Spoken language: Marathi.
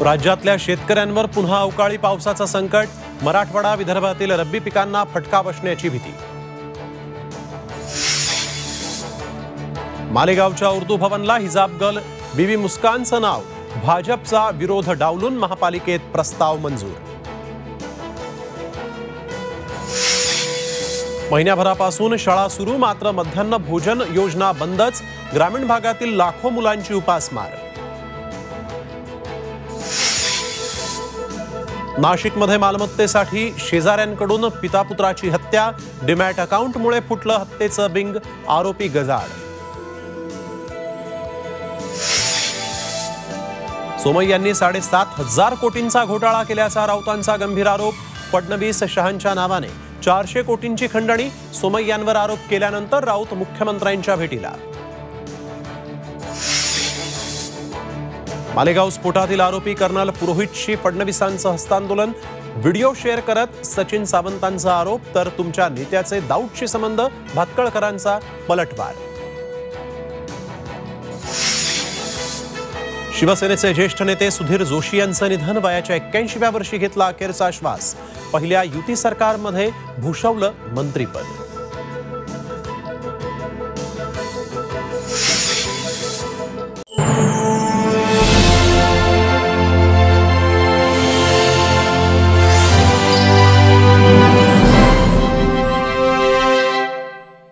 राज्यातल्या शेतकऱ्यांवर पुन्हा अवकाळी पावसाचं संकट मराठवाडा विदर्भातील रब्बी पिकांना फटका बसण्याची भीती. मालेगावच्या उर्दू भवनला हिजाबगल बीबी मुस्कानचं नाव. भाजपचा विरोध डावलून महापालिकेत प्रस्ताव मंजूर. महिन्याभरापासून शाळा सुरू मात्र मध्यान्ह भोजन योजना बंदच. ग्रामीण भागातील लाखो मुलांची उपासमार. नाशिकमध्ये मालमत्तेसाठी शेजाऱ्यांकडून पितापुत्राची हत्या डिमॅट अकाउंटमुळे फुटलं हत्येचं बिंग आरोपी गजाड सोमय्यांनी यांनी साडेसात हजार कोटींचा घोटाळा केल्याचा राऊतांचा गंभीर आरोप फडणवीस शहांच्या नावाने. चारशे कोटींची खंडणी सोमय्यांवर आरोप केल्यानंतर राऊत मुख्यमंत्र्यांच्या भेटीला. मालेगाव स्फोटातील आरोपी कर्नल पुरोहितशी फडणवीसांचं हस्तांदोलन. व्हिडिओ शेअर करत सचिन सावंतांचा आरोप तर तुमच्या नेत्याचे दाऊदशी संबंध भातकळकरांचा पलटवार. शिवसेनेचे ज्येष्ठ नेते सुधीर जोशी यांचं निधन वयाच्या एक्क्याऐंशीव्या वर्षी घेतला अखेरचा श्वास पहिल्या युती सरकारमध्ये भूषवलं मंत्रीपद.